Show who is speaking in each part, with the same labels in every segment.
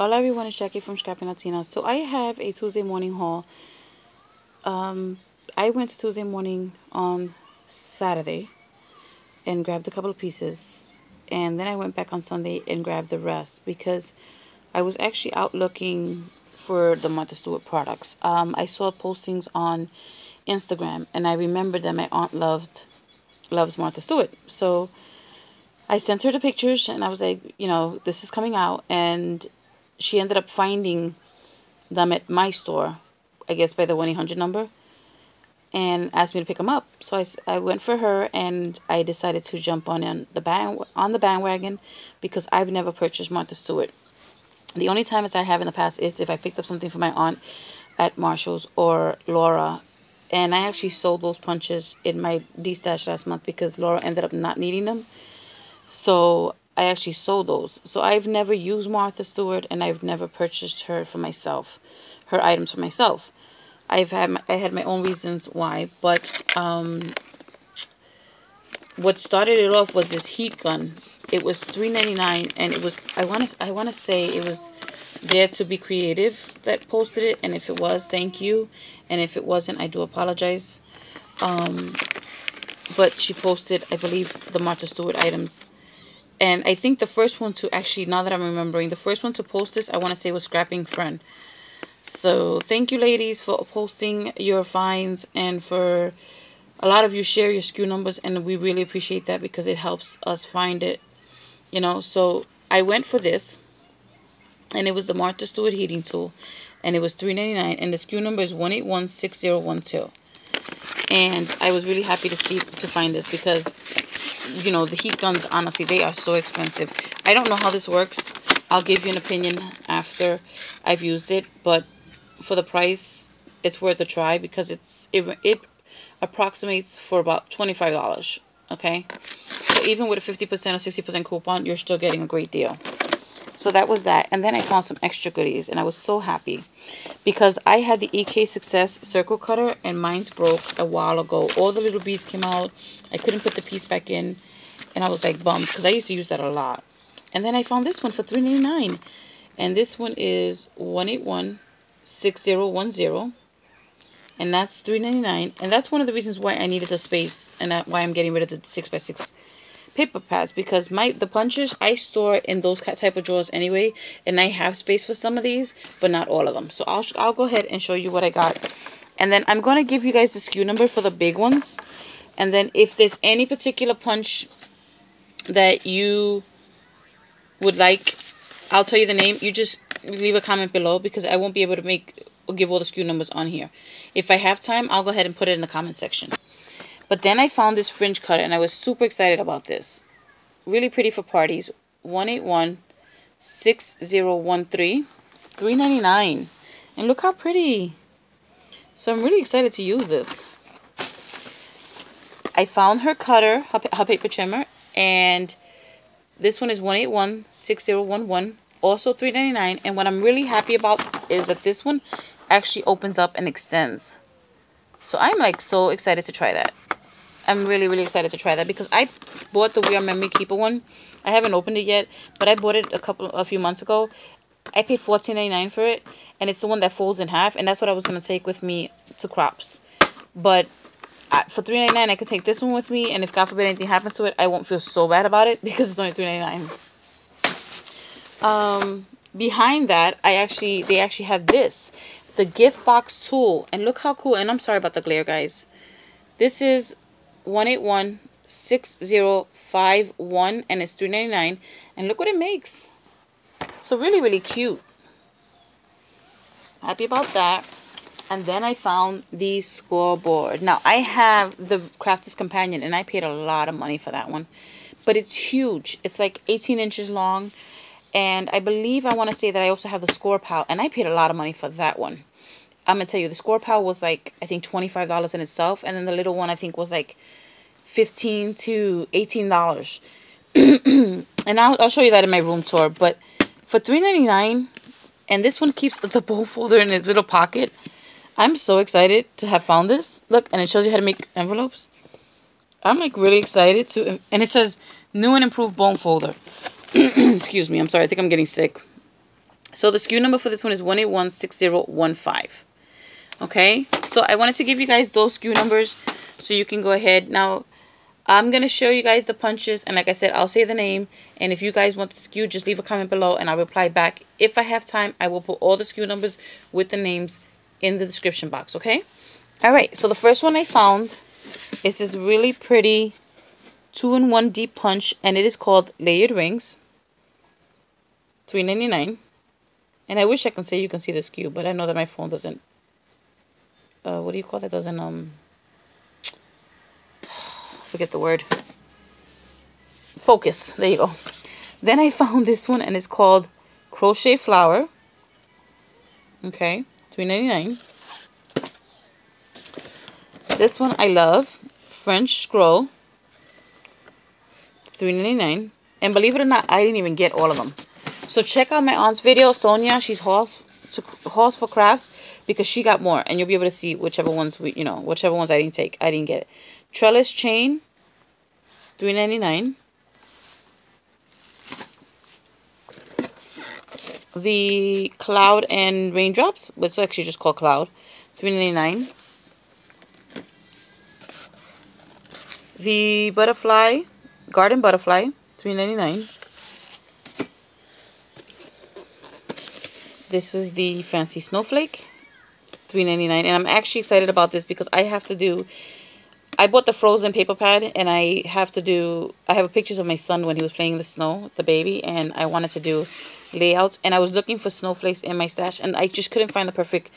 Speaker 1: Hola everyone, it's Jackie from Scrapping Latina. So I have a Tuesday morning haul. Um, I went to Tuesday morning on Saturday and grabbed a couple of pieces. And then I went back on Sunday and grabbed the rest because I was actually out looking for the Martha Stewart products. Um, I saw postings on Instagram and I remembered that my aunt loved loves Martha Stewart. So I sent her the pictures and I was like, you know, this is coming out and she ended up finding them at my store, I guess by the 1 800 number, and asked me to pick them up. So I, I went for her and I decided to jump on in the band, on the bandwagon because I've never purchased Martha Stewart. The only times I have in the past is if I picked up something for my aunt at Marshall's or Laura. And I actually sold those punches in my D-stash last month because Laura ended up not needing them. So I actually sold those. So I've never used Martha Stewart and I've never purchased her for myself, her items for myself. I've had my, I had my own reasons why, but um, what started it off was this heat gun. It was three ninety nine, and it was I want to I want to say it was there to Be Creative that posted it, and if it was, thank you, and if it wasn't, I do apologize. Um, but she posted, I believe, the Martha Stewart items and I think the first one to actually, now that I'm remembering, the first one to post this, I want to say was Scrapping Friend. So thank you ladies for posting your finds and for a lot of you share your SKU numbers and we really appreciate that because it helps us find it. You know, so I went for this and it was the Martha Stewart heating tool and it was $3.99 and the SKU number is 1816012 and I was really happy to see to find this because you know, the heat guns, honestly, they are so expensive. I don't know how this works. I'll give you an opinion after I've used it, but for the price, it's worth a try because it's it, it approximates for about $25, okay? So even with a 50% or 60% coupon, you're still getting a great deal. So that was that. And then I found some extra goodies, and I was so happy because I had the EK Success circle cutter, and mine's broke a while ago. All the little beads came out. I couldn't put the piece back in, and I was like bummed because I used to use that a lot. And then I found this one for $3.99, and this one is 1816010 and that's $3.99 and that's one of the reasons why I needed the space and why I'm getting rid of the 6x6 paper pads because my the punches I store in those type of drawers anyway and I have space for some of these but not all of them. So I'll, I'll go ahead and show you what I got. And then I'm going to give you guys the SKU number for the big ones. And then if there's any particular punch that you would like I'll tell you the name. You just leave a comment below because I won't be able to make give all the SKU numbers on here. If I have time I'll go ahead and put it in the comment section but then I found this fringe cut and I was super excited about this. Really pretty for parties. 181 6013 399 And look how pretty. So I'm really excited to use this. I found her cutter, her, paper trimmer, and this one is 181 6011 also 399 and what I'm really happy about is that this one actually opens up and extends. So I'm like so excited to try that. I'm really, really excited to try that because I bought the We Are Memory Keeper one. I haven't opened it yet, but I bought it a couple, a few months ago. I paid $14.99 for it, and it's the one that folds in half, and that's what I was going to take with me to crops. But I, for $3.99, I could take this one with me, and if God forbid anything happens to it, I won't feel so bad about it because it's only $3.99. Um, behind that, I actually, they actually had this, the gift box tool, and look how cool, and I'm sorry about the glare, guys. This is 181 6051 and it's 3.99 and look what it makes. So really really cute. Happy about that. And then I found the scoreboard. Now I have the Crafters Companion and I paid a lot of money for that one. But it's huge. It's like 18 inches long. And I believe I want to say that I also have the Scor-Pal and I paid a lot of money for that one I'm gonna tell you the Scor-Pal was like I think twenty five dollars in itself, and then the little one I think was like fifteen to eighteen dollars. and I'll I'll show you that in my room tour. But for three ninety nine, and this one keeps the bone folder in its little pocket. I'm so excited to have found this. Look, and it shows you how to make envelopes. I'm like really excited to, and it says new and improved bone folder. Excuse me, I'm sorry. I think I'm getting sick. So the SKU number for this one is 1816015. Okay, so I wanted to give you guys those SKU numbers so you can go ahead. Now, I'm going to show you guys the punches. And like I said, I'll say the name. And if you guys want the SKU, just leave a comment below and I'll reply back. If I have time, I will put all the SKU numbers with the names in the description box. Okay. All right. So the first one I found is this really pretty two-in-one deep punch. And it is called Layered Rings. $3.99. And I wish I can say you can see the SKU, but I know that my phone doesn't uh, what do you call that? Doesn't, um, forget the word. Focus. There you go. Then I found this one and it's called Crochet Flower. Okay, three ninety nine. This one I love. French Scroll. Three ninety nine. And believe it or not, I didn't even get all of them. So check out my aunt's video, Sonia. She's horse to Horse for Crafts because she got more. And you'll be able to see whichever ones, we, you know, whichever ones I didn't take. I didn't get it. Trellis Chain, three ninety nine. The Cloud and Raindrops, which is actually just called Cloud, three ninety nine. The Butterfly, Garden Butterfly, three ninety nine. This is the Fancy Snowflake, $3.99. And I'm actually excited about this because I have to do... I bought the frozen paper pad and I have to do... I have pictures of my son when he was playing the snow, the baby. And I wanted to do layouts. And I was looking for snowflakes in my stash. And I just couldn't find the perfect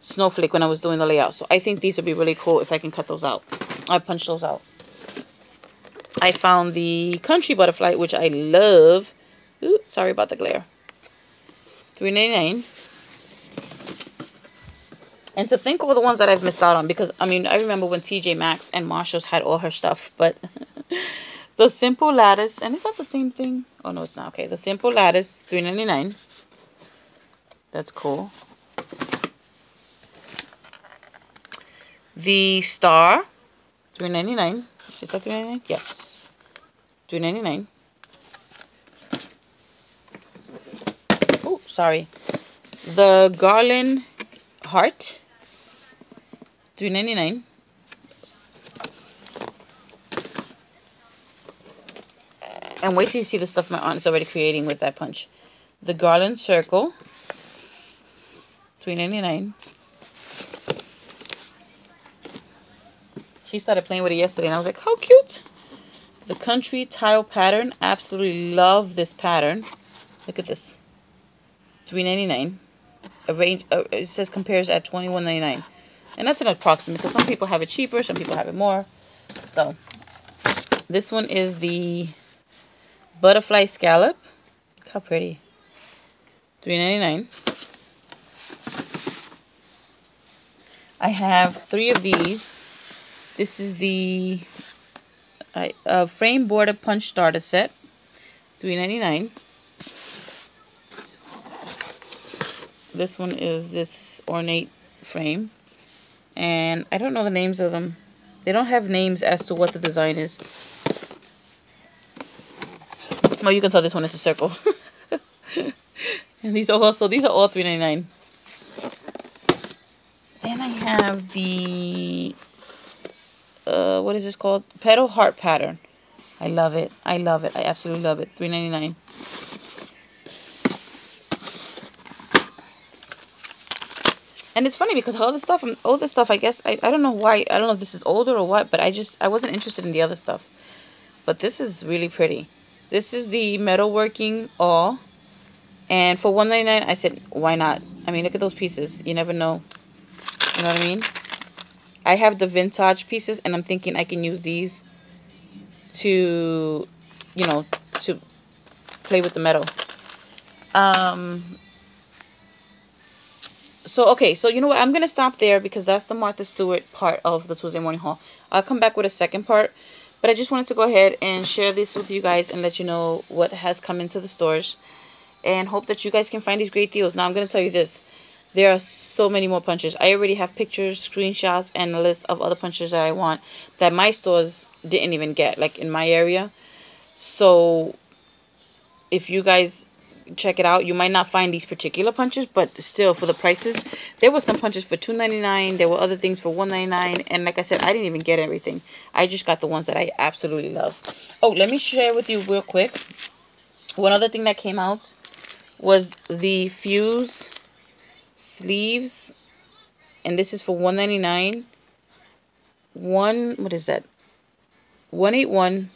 Speaker 1: snowflake when I was doing the layout. So I think these would be really cool if I can cut those out. I punch those out. I found the country butterfly, which I love. Ooh, sorry about the glare. $3.99. And to think all the ones that I've missed out on because, I mean, I remember when TJ Maxx and Marshalls had all her stuff, but the Simple Lattice, and is that the same thing? Oh, no, it's not. Okay, the Simple Lattice, $3.99. That's cool. The Star, $3.99. Is that $3.99? Yes. $3.99. sorry. The Garland Heart, three ninety nine. And wait till you see the stuff my aunt is already creating with that punch. The Garland Circle, three ninety nine. She started playing with it yesterday, and I was like, how cute. The Country Tile Pattern. Absolutely love this pattern. Look at this. $3.99. A range, uh, it says compares at $21.99. And that's an approximate because some people have it cheaper, some people have it more. So, this one is the Butterfly Scallop. Look how pretty. $3.99. I have three of these. This is the uh, frame border punch starter set. $3.99. This one is this ornate frame. And I don't know the names of them. They don't have names as to what the design is. Well, you can tell this one is a circle. and these are also, these are all three ninety nine. Then I have the, uh, what is this called? Petal Heart Pattern. I love it. I love it. I absolutely love it. Three ninety nine. And it's funny because awl the stuff, all the stuff, I guess, I, I don't know why, I don't know if this is older or what, but I just, I wasn't interested in the other stuff. But this is really pretty. This is the metalworking all. And for one ninety nine, I said, why not? I mean, look at those pieces. You never know. You know what I mean? I have the vintage pieces, and I'm thinking I can use these to, you know, to play with the metal. Um, so okay so you know what? I'm gonna stop there because that's the martha stewart part of the tuesday morning haul. I'll come back with a second part but i just wanted to go ahead and share this with you guys and let you know what has come into the stores and hope that you guys can find these great deals. Now i'm gonna tell you this. There are so many more punches. I already have pictures screenshots and a list of other punches that i want that my stores didn't even get like in my area. So if you guys check it out. You might not find these particular punches, but still for the prices, there were some punches for two ninety nine. There were other things for one ninety nine, and like I said, I didn't even get everything. I just got the ones that I absolutely love. Oh, let me share with you real quick. One other thing that came out was the Fuse sleeves, and this is for one ninety nine. One what is that? One eight one.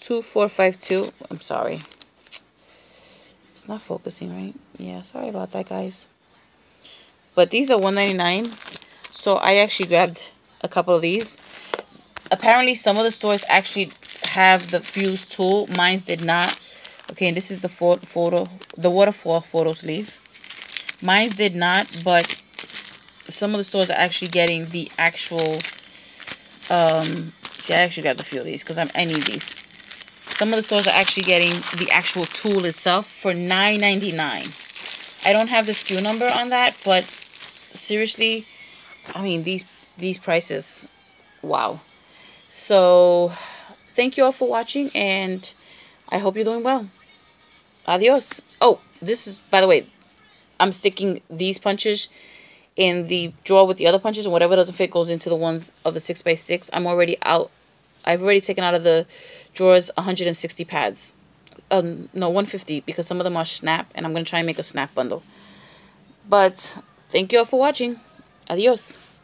Speaker 1: 2452. I'm sorry. It's not focusing right. Yeah, sorry about that, guys. But these are 199 So I actually grabbed a couple of these. Apparently, some of the stores actually have the fuse tool. Mine's did not. Okay, and this is the photo, the waterfall photo sleeve. Mine's did not, but some of the stores are actually getting the actual. Um, see, I actually grabbed a few of these because I'm I need these. Some of the stores are actually getting the actual tool itself for $9.99. I don't have the SKU number on that, but seriously, I mean, these, these prices, wow. So, thank you all for watching, and I hope you're doing well. Adios. Oh, this is, by the way, I'm sticking these punches in the drawer with the other punches, and whatever doesn't fit goes into the ones of the 6x6. I'm already out I've already taken out of the drawers 160 pads. Um, no, 150 because some of them are snap and I'm going to try and make a snap bundle. But thank you all for watching. Adios.